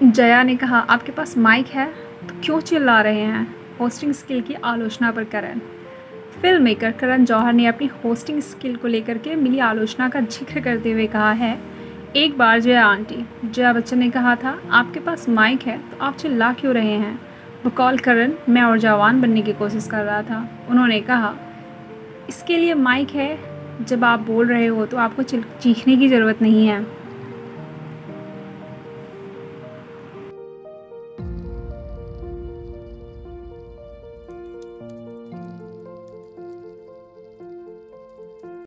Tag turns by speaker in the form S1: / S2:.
S1: जया ने कहा, आपके पास माइक है तो क्यों चिल्ला रहे हैं? होस्टिंग स्किल की आलोचना पर करण। फ़िल्म मेकर करण जौहर ने अपनी होस्टिंग स्किल को लेकर के मिली आलोचना का ज़िक्र करते हुए कहा है, एक बार जया आंटी, जया बच्चन ने कहा था, आपके पास माइक है तो आप चिल्ला क्यों रहे हैं? वो कॉल करण, मैं और जवान बनने की कोशिश कर रहा था। उन्होंने कहा, इसके लिए माइक है, जब आप बोल रहे हो तो आपको चीखने की ज़रूरत नहीं है।